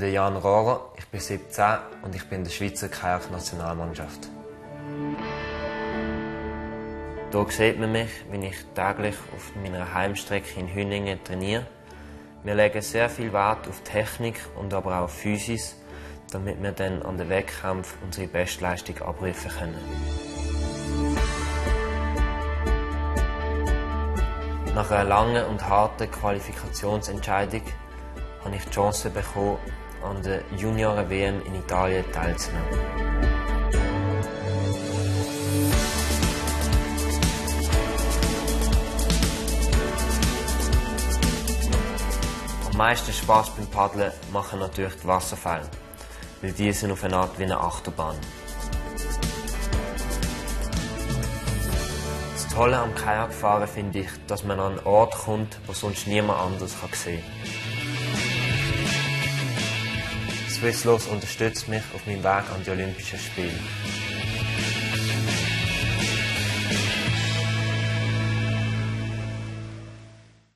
bin Jan Rohrer, ich bin 17 und ich bin in der Schweizer Kajak-Nationalmannschaft. Hier sieht man mich, wie ich täglich auf meiner Heimstrecke in Hüningen trainiere. Wir legen sehr viel Wert auf Technik und aber auch auf Physis, damit wir dann an den Wettkämpfen unsere Bestleistung abrufen können. Nach einer langen und harten Qualifikationsentscheidung habe ich die Chance bekommen, an der Junioren-WM in Italien teilzunehmen. Am meisten Spaß beim Paddeln machen natürlich die Wasserfälle, weil die sind auf eine Art wie eine Achterbahn. Das Tolle am Kajakfahren finde ich, dass man an einen Ort kommt, wo sonst niemand anders sehen kann. Swisslos unterstützt mich auf meinem Weg an die Olympischen Spiele.